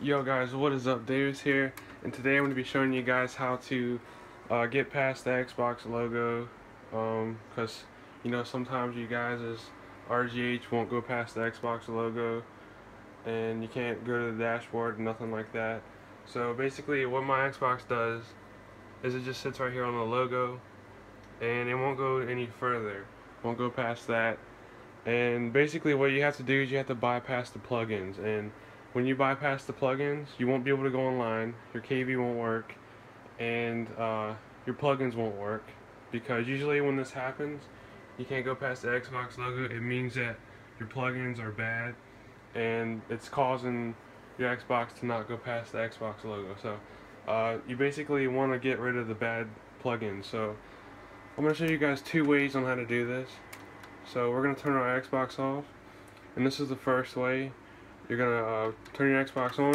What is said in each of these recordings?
Yo guys, what is up? Davis here, and today I'm going to be showing you guys how to uh, get past the Xbox logo, because um, you know sometimes you guys as RGH won't go past the Xbox logo, and you can't go to the dashboard, nothing like that. So basically what my Xbox does is it just sits right here on the logo, and it won't go any further, won't go past that, and basically what you have to do is you have to bypass the plugins, and when you bypass the plugins, you won't be able to go online, your KV won't work, and uh, your plugins won't work. Because usually when this happens, you can't go past the Xbox logo, it means that your plugins are bad, and it's causing your Xbox to not go past the Xbox logo. So uh, you basically want to get rid of the bad plugins. So I'm going to show you guys two ways on how to do this. So we're going to turn our Xbox off, and this is the first way you're gonna uh, turn your Xbox on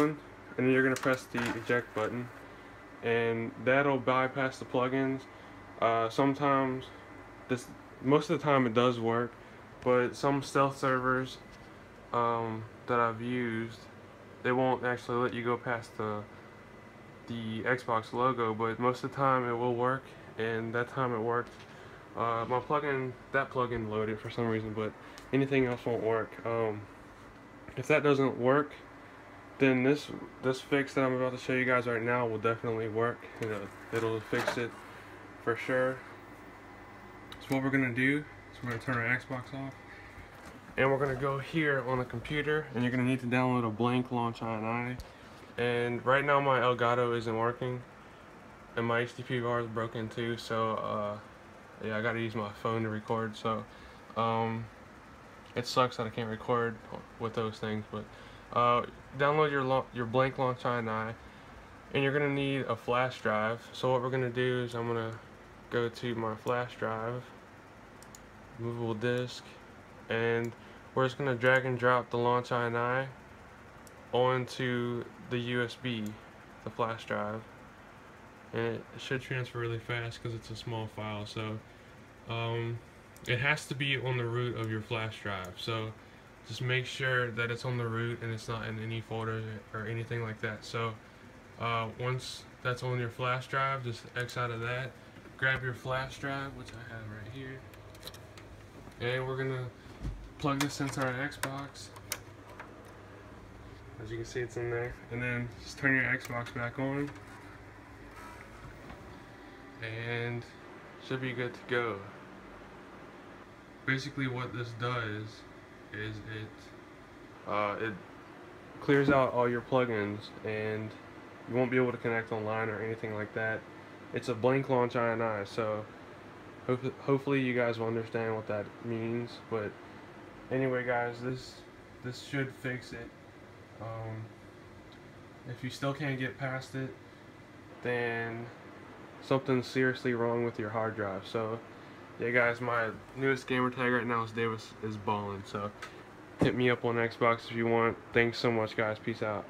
and then you're gonna press the eject button. And that'll bypass the plugins. Uh, sometimes this most of the time it does work but some stealth servers um, that I've used they won't actually let you go past the the Xbox logo but most of the time it will work and that time it worked. Uh, my plugin that plugin loaded for some reason but anything else won't work. Um, if that doesn't work then this this fix that I'm about to show you guys right now will definitely work. It'll, it'll fix it for sure. So what we're gonna do is we're gonna turn our Xbox off and we're gonna go here on the computer and you're gonna need to download a blank launch INI and right now my Elgato isn't working and my HD PVR is broken too so uh, yeah I gotta use my phone to record so um, it sucks that I can't record with those things, but uh, download your your blank launch INI, and you're gonna need a flash drive. So what we're gonna do is I'm gonna go to my flash drive, movable disk, and we're just gonna drag and drop the launch INI onto the USB, the flash drive, and it should transfer really fast because it's a small file. So. Um, it has to be on the root of your flash drive. So just make sure that it's on the root and it's not in any folder or anything like that. So uh, once that's on your flash drive just X out of that grab your flash drive which I have right here. And we're gonna plug this into our Xbox. As you can see it's in there. And then just turn your Xbox back on. And should be good to go basically what this does is it uh, it clears out all your plugins and you won't be able to connect online or anything like that. It's a blank launch INI, so ho hopefully you guys will understand what that means. But anyway, guys, this this should fix it. Um, if you still can't get past it, then something's seriously wrong with your hard drive. So yeah guys my newest gamer tag right now is Davis is balling so hit me up on Xbox if you want. Thanks so much guys. Peace out